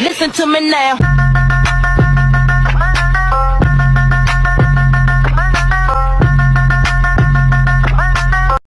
Listen to me now.